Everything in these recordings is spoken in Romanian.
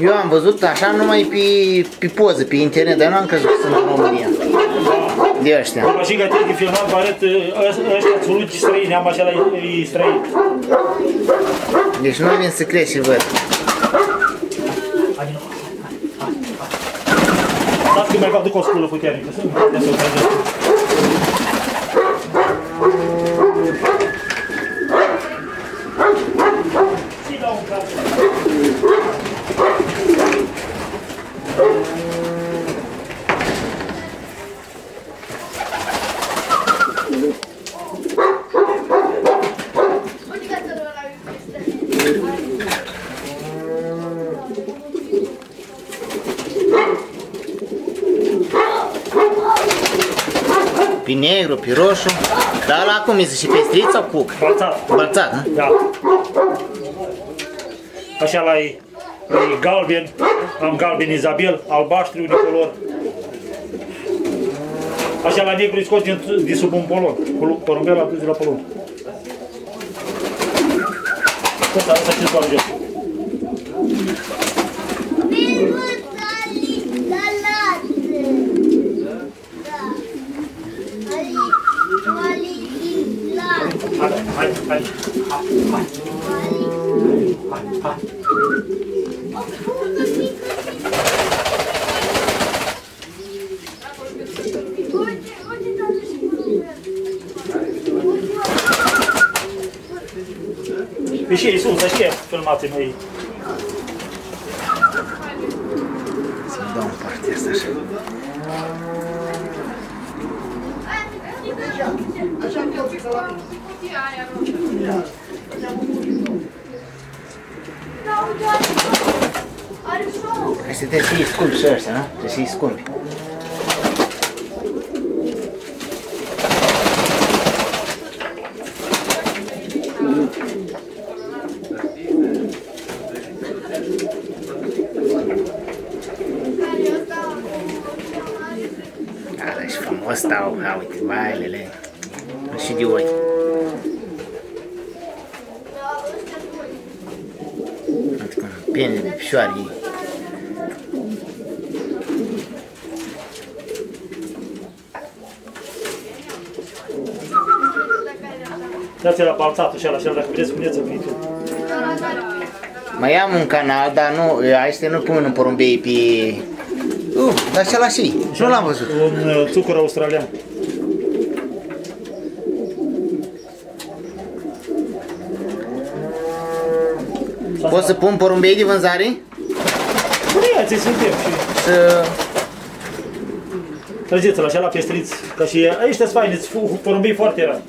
Eu am văzut așa numai pe, pe poză, pe internet, dar nu am crezut că sunt în România. De ăștia. Mașină că de filmat, vă arăt ă- ăștia țulugi străini, am așa la e străini. Deci nu vin să crezi și văd. Stați că mai fac duc o sculă puternică. Să nu să o tragem. Și dau un cap. Pe negru, pe roșu. Dar la cum este și pestrit sau cuc? Balțat. Bălțat, nu? Da. Așa la e, e galben, am galben Izabel, albaștri unicolor. Așa la negru îi scot din, din sub un polon, cu porumbel adus de la polon. Tot asta știți doar jos. Hai, hai, hai, hai, hai, hai. Pe și ei sus, ăștia filmați noi. Să-mi dau în partea asta așa. Hai să te și sculpi și ăștia, nu? Te și sculpi. Da, dar și frumos stau, ha, uite, bailele. Și de ochi. Uite cum pene de picioare ei. Dați la balțatul și ala, și ala, dacă vreți, spuneți-mi tu. Mai am un canal, dar nu, astea nu pun în porumbei pe... Uh, dar ce la și, nu l-am văzut. Un uh, țucur australian. Pot să pun porumbei de vânzare? Ia, ți suntem și... Să... Trăgeți-l așa la pestriți, ca și ăștia-s faini, porumbii foarte rar.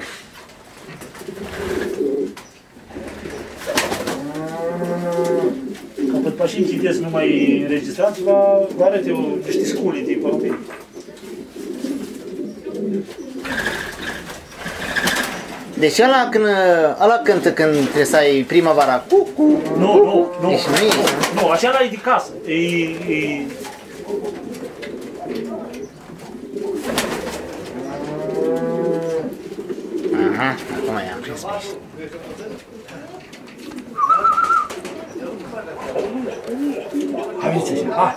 Ca pe mașini citesc numai înregistrați, vă, vă arăt eu niște sculi de porumbii. Deci ăla, când, ăla cântă când trebuie să ai primăvara cu, cu. Nu, nu, nu. Deci nu e, Nu, așa la e de casă. E, e, Aha, acum i-am prins pe ăștia. hai, veniți așa, hai.